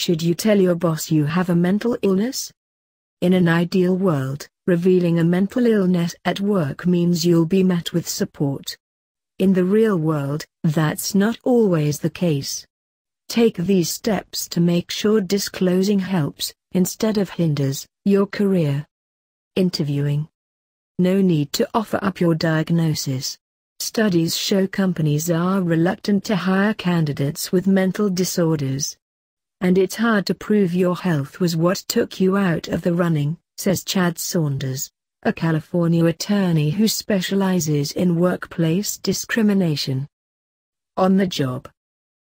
Should you tell your boss you have a mental illness? In an ideal world, revealing a mental illness at work means you'll be met with support. In the real world, that's not always the case. Take these steps to make sure disclosing helps, instead of hinders, your career. Interviewing. No need to offer up your diagnosis. Studies show companies are reluctant to hire candidates with mental disorders. And it's hard to prove your health was what took you out of the running, says Chad Saunders, a California attorney who specializes in workplace discrimination. On the job.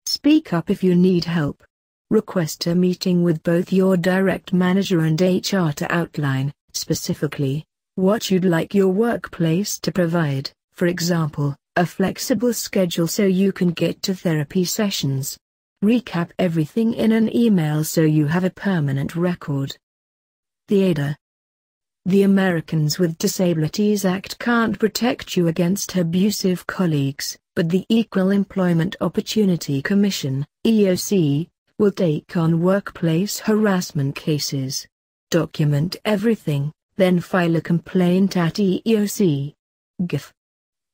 Speak up if you need help. Request a meeting with both your direct manager and HR to outline, specifically, what you'd like your workplace to provide, for example, a flexible schedule so you can get to therapy sessions. Recap everything in an email so you have a permanent record. The ADA The Americans with Disabilities Act can't protect you against abusive colleagues, but the Equal Employment Opportunity Commission, EEOC, will take on workplace harassment cases. Document everything, then file a complaint at EEOC. GIF.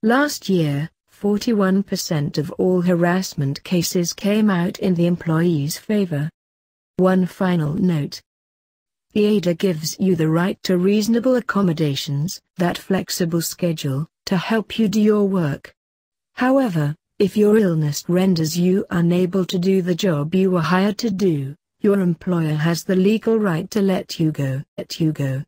Last year, 41% of all harassment cases came out in the employee's favor. One final note. The ADA gives you the right to reasonable accommodations, that flexible schedule, to help you do your work. However, if your illness renders you unable to do the job you were hired to do, your employer has the legal right to let you go. Let you go.